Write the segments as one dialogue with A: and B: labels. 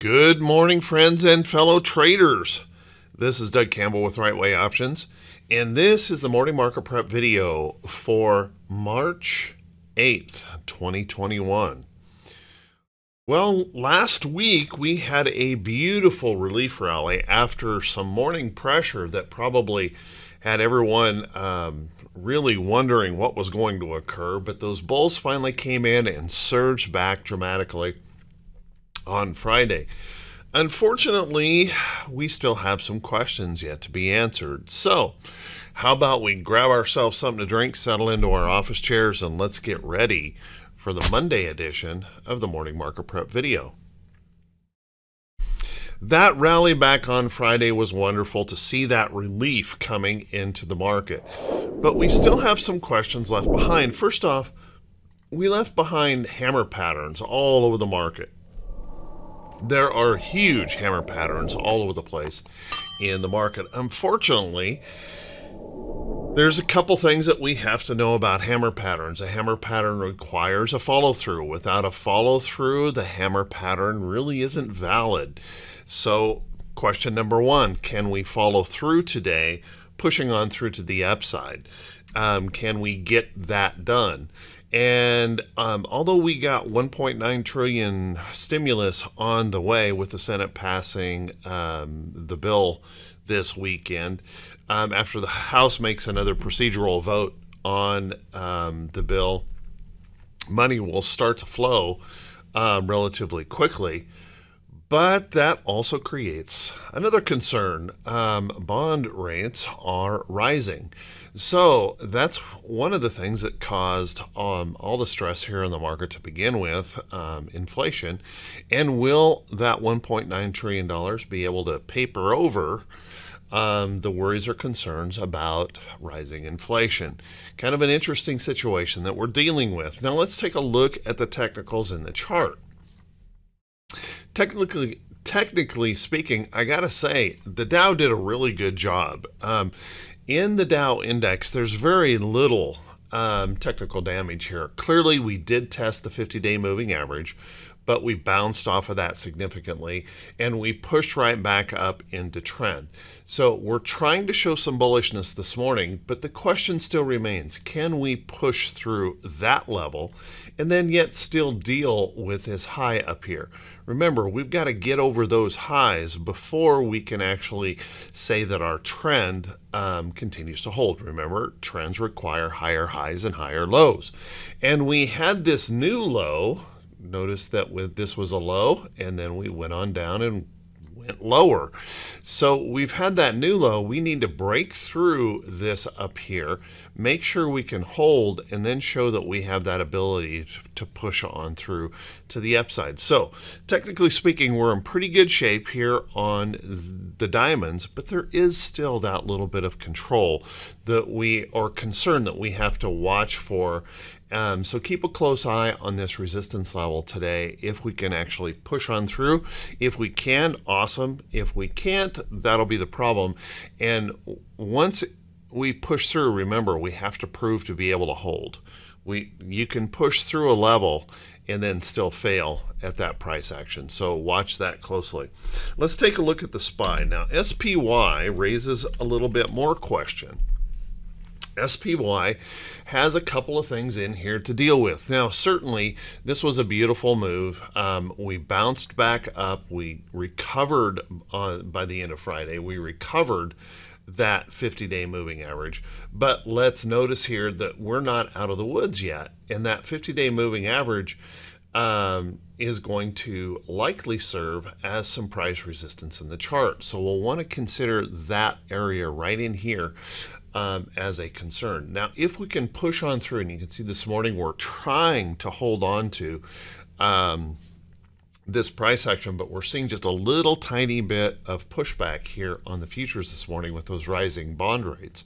A: Good morning, friends and fellow traders. This is Doug Campbell with Right Way Options, and this is the morning market prep video for March 8th, 2021. Well, last week we had a beautiful relief rally after some morning pressure that probably had everyone um, really wondering what was going to occur, but those bulls finally came in and surged back dramatically on Friday. Unfortunately, we still have some questions yet to be answered. So, how about we grab ourselves something to drink, settle into our office chairs, and let's get ready for the Monday edition of the Morning Market Prep video. That rally back on Friday was wonderful to see that relief coming into the market. But we still have some questions left behind. First off, we left behind hammer patterns all over the market. There are huge hammer patterns all over the place in the market. Unfortunately, there's a couple things that we have to know about hammer patterns. A hammer pattern requires a follow through. Without a follow through, the hammer pattern really isn't valid. So, question number one can we follow through today, pushing on through to the upside? Um, can we get that done? And um, although we got 1.9 trillion stimulus on the way with the Senate passing um, the bill this weekend, um, after the House makes another procedural vote on um, the bill, money will start to flow um, relatively quickly. But that also creates another concern. Um, bond rates are rising. So that's one of the things that caused um, all the stress here in the market to begin with um, inflation. And will that $1.9 trillion be able to paper over? Um, the worries or concerns about rising inflation. Kind of an interesting situation that we're dealing with. Now, let's take a look at the technicals in the chart technically technically speaking, I gotta say the Dow did a really good job. Um, in the Dow index, there's very little um, technical damage here. Clearly, we did test the 50-day moving average, but we bounced off of that significantly and we pushed right back up into trend. So we're trying to show some bullishness this morning, but the question still remains can we push through that level and then yet still deal with this high up here? Remember, we've got to get over those highs before we can actually say that our trend um, continues to hold. Remember, trends require higher highs and higher lows. And we had this new low notice that with this was a low and then we went on down and went lower. So we've had that new low. We need to break through this up here, make sure we can hold, and then show that we have that ability to push on through to the upside. So technically speaking, we're in pretty good shape here on the diamonds, but there is still that little bit of control that we are concerned that we have to watch for um, so keep a close eye on this resistance level today if we can actually push on through. If we can, awesome. If we can't, that'll be the problem. And once we push through, remember, we have to prove to be able to hold. We, you can push through a level and then still fail at that price action. So watch that closely. Let's take a look at the SPY. Now, SPY raises a little bit more question. SPY has a couple of things in here to deal with. Now, certainly, this was a beautiful move. Um, we bounced back up. We recovered on, by the end of Friday. We recovered that 50 day moving average. But let's notice here that we're not out of the woods yet. And that 50 day moving average um, is going to likely serve as some price resistance in the chart. So we'll want to consider that area right in here um, as a concern. Now, if we can push on through, and you can see this morning we're trying to hold on to um, this price action, but we're seeing just a little tiny bit of pushback here on the futures this morning with those rising bond rates.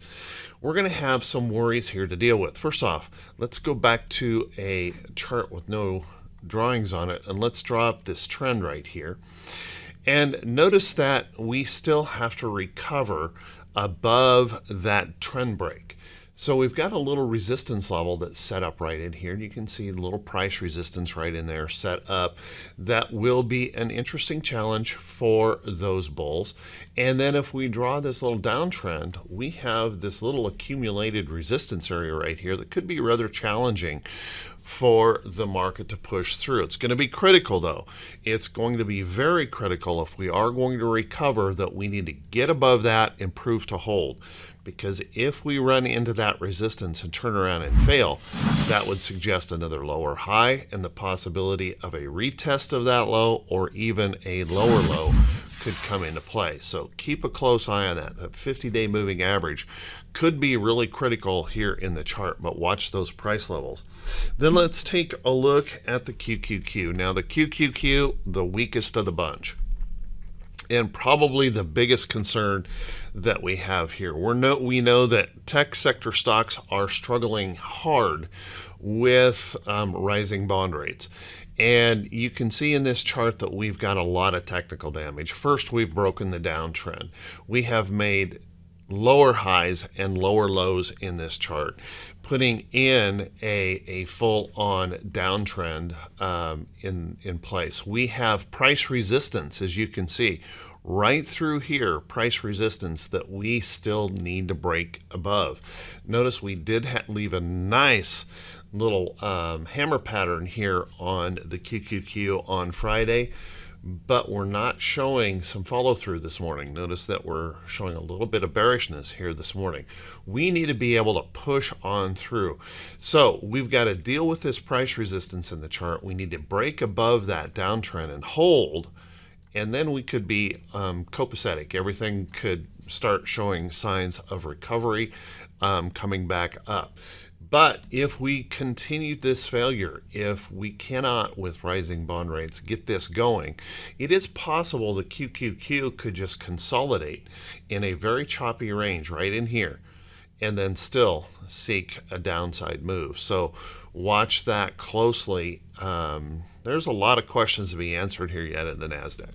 A: We're going to have some worries here to deal with. First off, let's go back to a chart with no drawings on it, and let's draw up this trend right here. And notice that we still have to recover above that trend break. So we've got a little resistance level that's set up right in here. And you can see the little price resistance right in there set up. That will be an interesting challenge for those bulls. And then if we draw this little downtrend, we have this little accumulated resistance area right here that could be rather challenging for the market to push through. It's going to be critical though. It's going to be very critical if we are going to recover that we need to get above that and prove to hold. Because if we run into that resistance and turn around and fail, that would suggest another lower high and the possibility of a retest of that low or even a lower low could come into play. So keep a close eye on that. That 50-day moving average could be really critical here in the chart, but watch those price levels. Then let's take a look at the QQQ. Now the QQQ, the weakest of the bunch and probably the biggest concern that we have here. We're no, we know that tech sector stocks are struggling hard with um, rising bond rates. And you can see in this chart that we've got a lot of technical damage. First, we've broken the downtrend. We have made lower highs and lower lows in this chart, putting in a, a full-on downtrend um, in, in place. We have price resistance, as you can see, right through here, price resistance that we still need to break above. Notice we did leave a nice little um, hammer pattern here on the QQQ on Friday, but we're not showing some follow through this morning. Notice that we're showing a little bit of bearishness here this morning. We need to be able to push on through. So we've got to deal with this price resistance in the chart. We need to break above that downtrend and hold, and then we could be um, copacetic. Everything could start showing signs of recovery um, coming back up. But if we continue this failure, if we cannot, with rising bond rates, get this going, it is possible the QQQ could just consolidate in a very choppy range right in here and then still seek a downside move. So watch that closely. Um, there's a lot of questions to be answered here yet in the NASDAQ.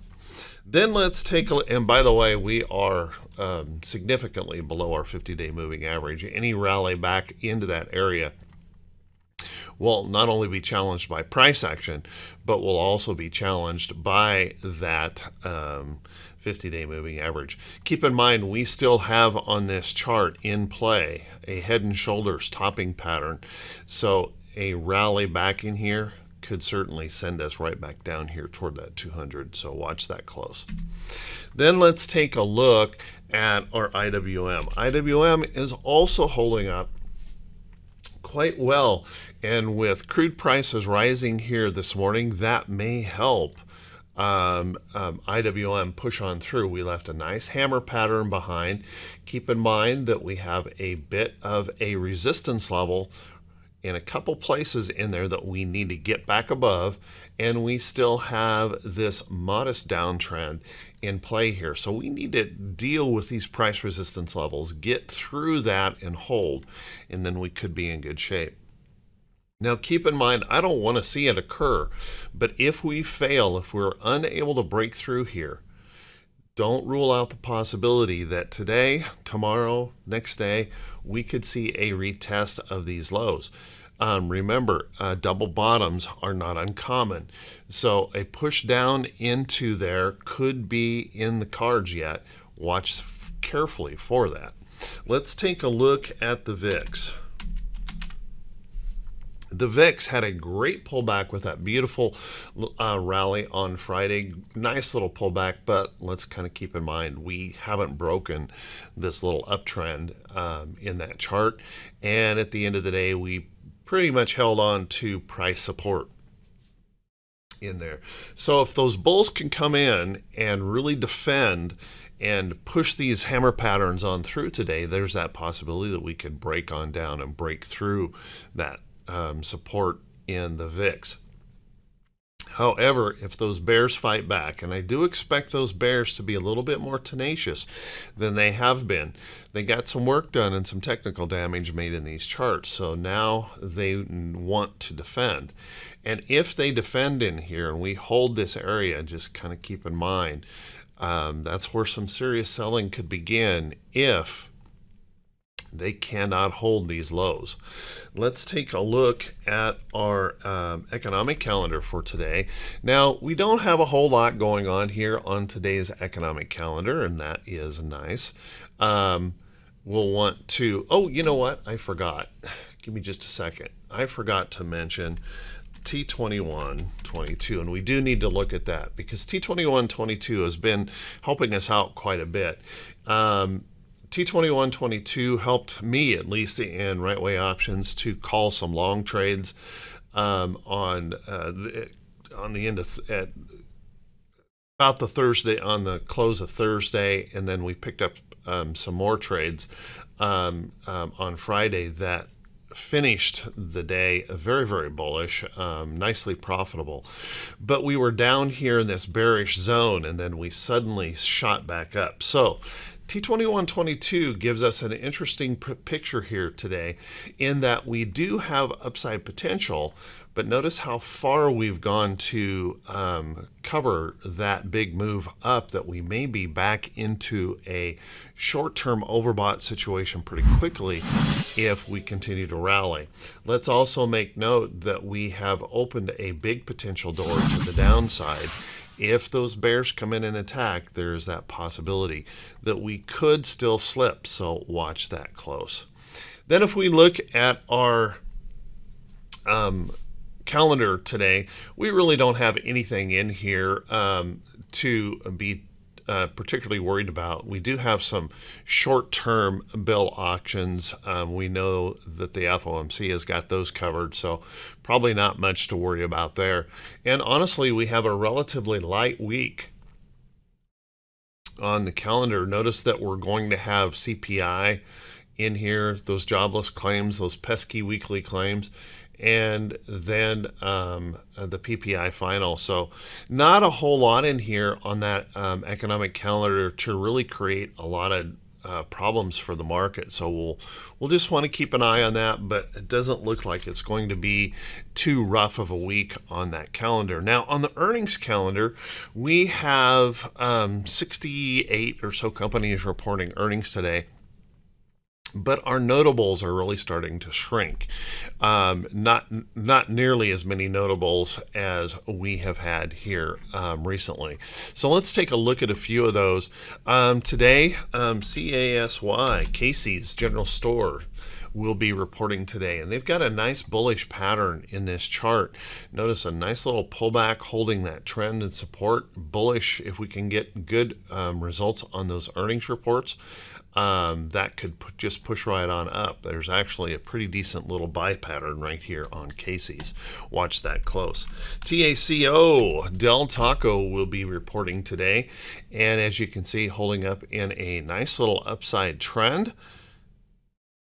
A: Then let's take a look. And by the way, we are um, significantly below our 50 day moving average. Any rally back into that area will not only be challenged by price action, but will also be challenged by that um, 50 day moving average. Keep in mind, we still have on this chart in play a head and shoulders topping pattern. So a rally back in here could certainly send us right back down here toward that 200. So watch that close. Then let's take a look at our IWM. IWM is also holding up quite well. And with crude prices rising here this morning, that may help um, um, IWM push on through. We left a nice hammer pattern behind. Keep in mind that we have a bit of a resistance level in a couple places in there that we need to get back above and we still have this modest downtrend in play here. So we need to deal with these price resistance levels get through that and hold and then we could be in good shape. Now keep in mind I don't want to see it occur but if we fail if we're unable to break through here don't rule out the possibility that today, tomorrow, next day, we could see a retest of these lows. Um, remember, uh, double bottoms are not uncommon. So a push down into there could be in the cards yet. Watch carefully for that. Let's take a look at the VIX the VIX had a great pullback with that beautiful uh, rally on Friday. Nice little pullback, but let's kind of keep in mind we haven't broken this little uptrend um, in that chart. And at the end of the day, we pretty much held on to price support in there. So if those bulls can come in and really defend and push these hammer patterns on through today, there's that possibility that we could break on down and break through that um, support in the VIX. However, if those bears fight back, and I do expect those bears to be a little bit more tenacious than they have been, they got some work done and some technical damage made in these charts. So now they want to defend. And if they defend in here and we hold this area, just kind of keep in mind, um, that's where some serious selling could begin if they cannot hold these lows. Let's take a look at our um, economic calendar for today. Now, we don't have a whole lot going on here on today's economic calendar, and that is nice. Um, we'll want to, oh, you know what? I forgot. Give me just a second. I forgot to mention T2122, and we do need to look at that because T2122 has been helping us out quite a bit. Um, T2122 helped me, at least in right way options, to call some long trades um, on uh, the, on the end of at about the Thursday on the close of Thursday, and then we picked up um, some more trades um, um on Friday that finished the day very very bullish um, nicely profitable. But we were down here in this bearish zone and then we suddenly shot back up. So T2122 gives us an interesting picture here today in that we do have upside potential, but notice how far we've gone to um, cover that big move up that we may be back into a short-term overbought situation pretty quickly if we continue to rally. Let's also make note that we have opened a big potential door to the downside if those bears come in and attack, there's that possibility that we could still slip. So watch that close. Then, if we look at our um, calendar today, we really don't have anything in here um, to be uh, particularly worried about. We do have some short term bill auctions. Um, we know that the FOMC has got those covered, so probably not much to worry about there. And honestly, we have a relatively light week on the calendar. Notice that we're going to have CPI in here, those jobless claims, those pesky weekly claims and then um, uh, the PPI final. So, not a whole lot in here on that um, economic calendar to really create a lot of uh, problems for the market. So we'll we'll just want to keep an eye on that, but it doesn't look like it's going to be too rough of a week on that calendar. Now on the earnings calendar, we have um, 68 or so companies reporting earnings today but our notables are really starting to shrink. Um, not not nearly as many notables as we have had here um, recently. So let's take a look at a few of those. Um, today, um, CASY, Casey's General Store, will be reporting today. And they've got a nice bullish pattern in this chart. Notice a nice little pullback holding that trend and support. Bullish if we can get good um, results on those earnings reports um, that could just push right on up. There's actually a pretty decent little buy pattern right here on Casey's. Watch that close. TACO, Del Taco will be reporting today. And as you can see, holding up in a nice little upside trend.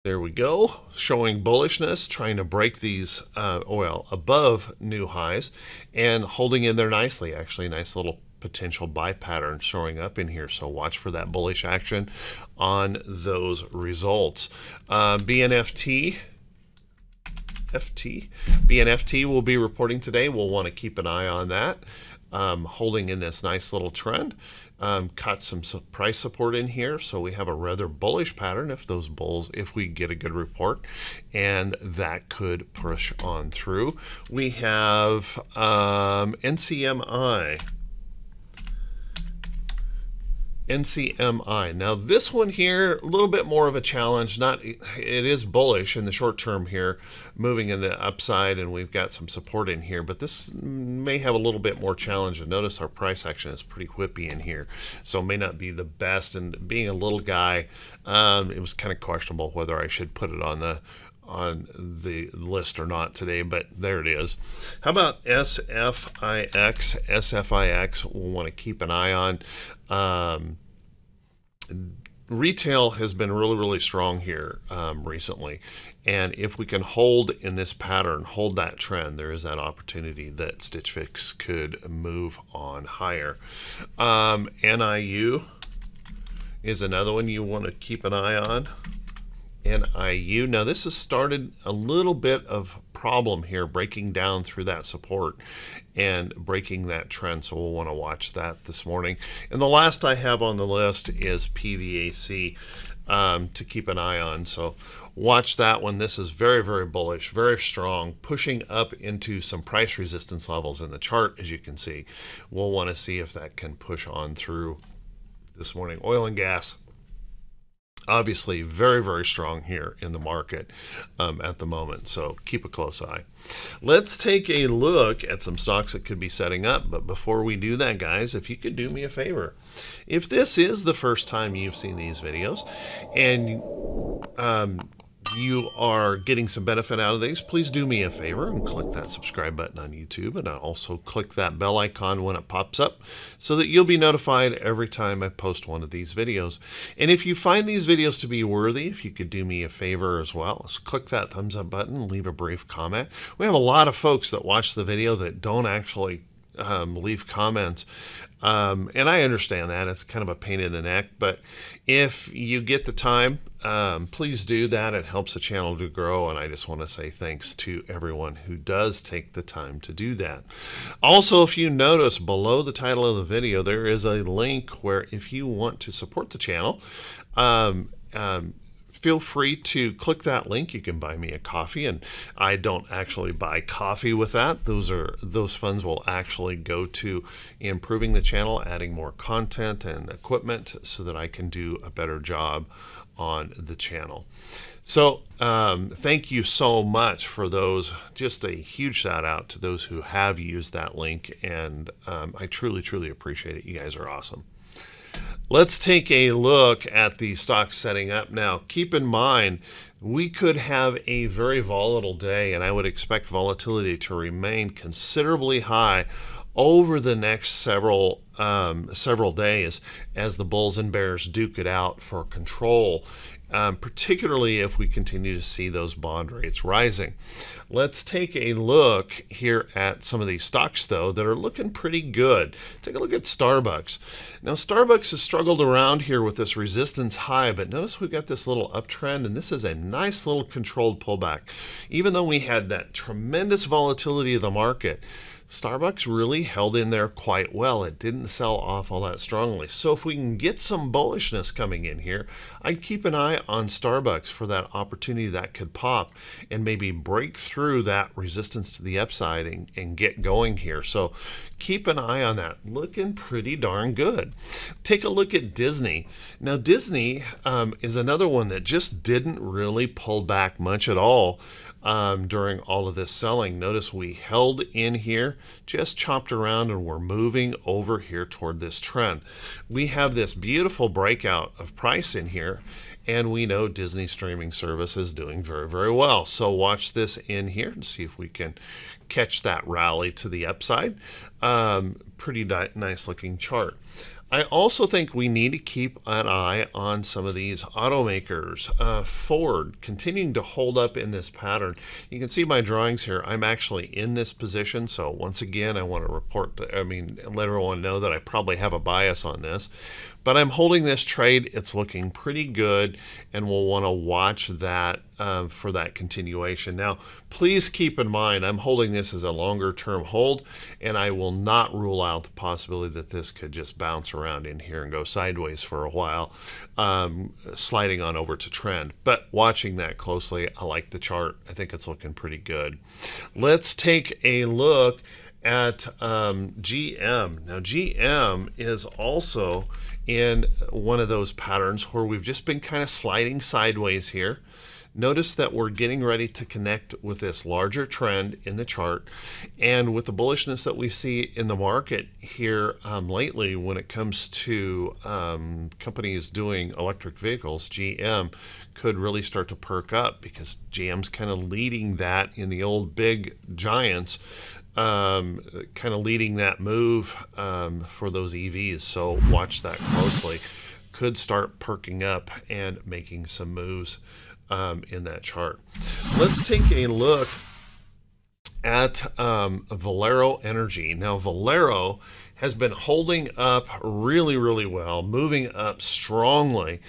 A: There we go, showing bullishness, trying to break these uh, oil above new highs and holding in there nicely. Actually, nice little potential buy pattern showing up in here. So watch for that bullish action on those results. Uh, BNFT. FT. BNFT will be reporting today. We'll want to keep an eye on that. Um, holding in this nice little trend. Um, cut some price support in here, so we have a rather bullish pattern if those bulls, if we get a good report, and that could push on through. We have um, NCMI. NCMI. Now this one here, a little bit more of a challenge. Not it is bullish in the short term here, moving in the upside, and we've got some support in here. But this may have a little bit more challenge. And notice our price action is pretty whippy in here, so may not be the best. And being a little guy, um, it was kind of questionable whether I should put it on the on the list or not today, but there it is. How about SFIX? SFIX we'll want to keep an eye on. Um, retail has been really, really strong here um, recently. And if we can hold in this pattern, hold that trend, there is that opportunity that Stitch Fix could move on higher. Um, NIU is another one you want to keep an eye on. NIU. Now this has started a little bit of problem here breaking down through that support and breaking that trend so we'll want to watch that this morning and the last I have on the list is PVAC um, to keep an eye on. So watch that one. This is very, very bullish, very strong, pushing up into some price resistance levels in the chart, as you can see. We'll want to see if that can push on through this morning. Oil and gas obviously very very strong here in the market um, at the moment. So keep a close eye. Let's take a look at some stocks that could be setting up. But before we do that guys if you could do me a favor. If this is the first time you've seen these videos and um, you are getting some benefit out of these, please do me a favor and click that subscribe button on YouTube and also click that bell icon when it pops up so that you'll be notified every time I post one of these videos. And if you find these videos to be worthy, if you could do me a favor as well, click that thumbs up button, leave a brief comment. We have a lot of folks that watch the video that don't actually um, leave comments. Um, and I understand that. It's kind of a pain in the neck. But if you get the time, um, please do that. It helps the channel to grow. And I just want to say thanks to everyone who does take the time to do that. Also, if you notice below the title of the video, there is a link where if you want to support the channel, um, um feel free to click that link. You can buy me a coffee, and I don't actually buy coffee with that. Those are those funds will actually go to improving the channel, adding more content and equipment, so that I can do a better job on the channel. So um, thank you so much for those. Just a huge shout out to those who have used that link, and um, I truly, truly appreciate it. You guys are awesome. Let's take a look at the stock setting up now. Keep in mind, we could have a very volatile day, and I would expect volatility to remain considerably high over the next several um, several days as the bulls and bears duke it out for control um, particularly if we continue to see those bond rates rising. Let's take a look here at some of these stocks, though, that are looking pretty good. Take a look at Starbucks. Now, Starbucks has struggled around here with this resistance high, but notice we've got this little uptrend, and this is a nice little controlled pullback. Even though we had that tremendous volatility of the market, Starbucks really held in there quite well. It didn't sell off all that strongly. So if we can get some bullishness coming in here, I'd keep an eye on Starbucks for that opportunity that could pop and maybe break through that resistance to the upside and, and get going here. So keep an eye on that. Looking pretty darn good. Take a look at Disney. Now Disney um, is another one that just didn't really pull back much at all um, during all of this selling. Notice we held in here, just chopped around, and we're moving over here toward this trend. We have this beautiful breakout of price in here, and we know Disney streaming service is doing very, very well. So watch this in here and see if we can catch that rally to the upside. Um, pretty nice looking chart. I also think we need to keep an eye on some of these automakers. Uh, Ford continuing to hold up in this pattern. You can see my drawings here. I'm actually in this position. So once again, I want to report, I mean, let everyone know that I probably have a bias on this. But I'm holding this trade. It's looking pretty good, and we'll want to watch that um, for that continuation. Now, please keep in mind, I'm holding this as a longer term hold, and I will not rule out the possibility that this could just bounce around in here and go sideways for a while, um, sliding on over to trend. But watching that closely, I like the chart. I think it's looking pretty good. Let's take a look at um, GM. Now, GM is also in one of those patterns where we've just been kind of sliding sideways here. Notice that we're getting ready to connect with this larger trend in the chart and with the bullishness that we see in the market here um, lately when it comes to um, companies doing electric vehicles, GM could really start to perk up because GM's kind of leading that in the old big giants um, kind of leading that move um, for those EVs. So watch that closely. Could start perking up and making some moves um, in that chart. Let's take a look at um, Valero Energy. Now, Valero has been holding up really, really well, moving up strongly.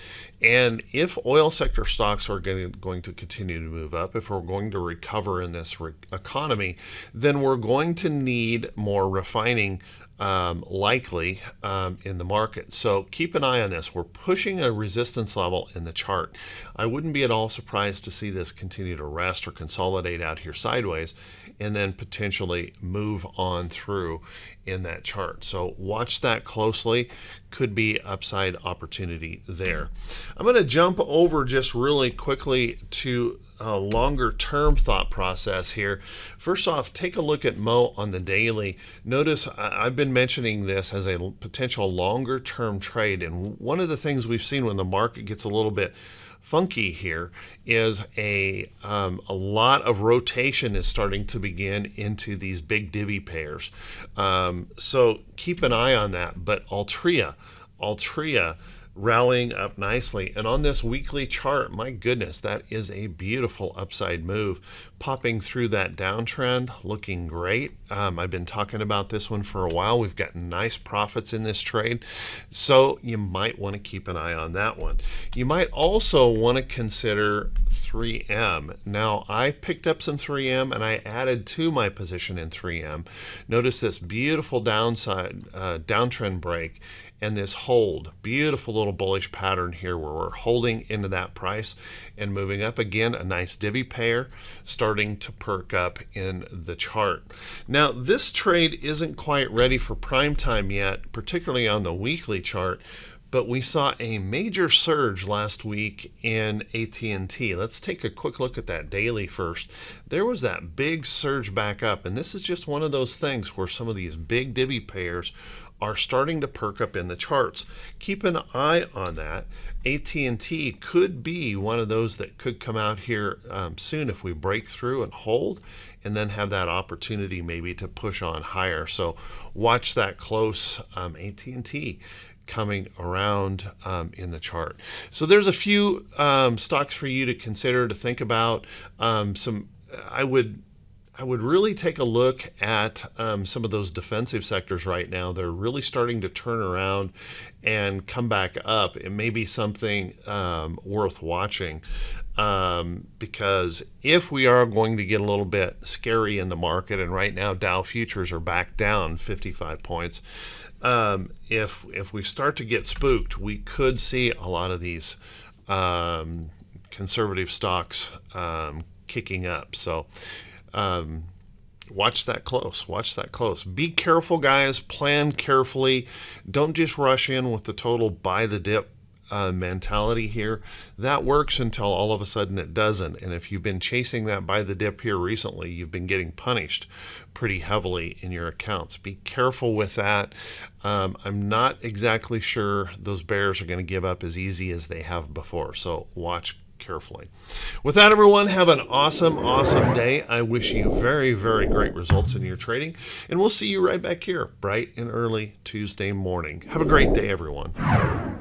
A: And if oil sector stocks are going to continue to move up, if we're going to recover in this re- economy, then we're going to need more refining um, likely um, in the market. So keep an eye on this. We're pushing a resistance level in the chart. I wouldn't be at all surprised to see this continue to rest or consolidate out here sideways and then potentially move on through in that chart. So watch that closely. Could be upside opportunity there. I'm going to jump over just really quickly to longer term thought process here. First off, take a look at Mo on the daily. Notice I've been mentioning this as a potential longer term trade. And one of the things we've seen when the market gets a little bit funky here is a um, a lot of rotation is starting to begin into these big divvy payers. Um, so keep an eye on that. But Altria, Altria rallying up nicely. And on this weekly chart, my goodness, that is a beautiful upside move. Popping through that downtrend, looking great. Um, I've been talking about this one for a while. We've got nice profits in this trade. So you might want to keep an eye on that one. You might also want to consider 3M. Now, I picked up some 3M and I added to my position in 3M. Notice this beautiful downside, uh, downtrend break and this hold. Beautiful little bullish pattern here where we're holding into that price and moving up again. A nice divvy payer starting to perk up in the chart. Now, this trade isn't quite ready for prime time yet, particularly on the weekly chart but we saw a major surge last week in AT&T. Let's take a quick look at that daily first. There was that big surge back up, and this is just one of those things where some of these big divvy payers are starting to perk up in the charts. Keep an eye on that. AT&T could be one of those that could come out here um, soon if we break through and hold and then have that opportunity maybe to push on higher. So watch that close. Um, AT&T coming around um, in the chart. So there's a few um, stocks for you to consider to think about. Um, some I would I would really take a look at um, some of those defensive sectors right now. They're really starting to turn around and come back up. It may be something um, worth watching um, because if we are going to get a little bit scary in the market, and right now Dow futures are back down 55 points, um, if if we start to get spooked, we could see a lot of these um, conservative stocks um, kicking up. So um, watch that close. Watch that close. Be careful, guys. Plan carefully. Don't just rush in with the total buy the dip uh, mentality here. That works until all of a sudden it doesn't. And if you've been chasing that buy the dip here recently, you've been getting punished pretty heavily in your accounts. Be careful with that. Um, I'm not exactly sure those bears are going to give up as easy as they have before. So watch carefully. With that, everyone, have an awesome, awesome day. I wish you very, very great results in your trading, and we'll see you right back here bright and early Tuesday morning. Have a great day, everyone.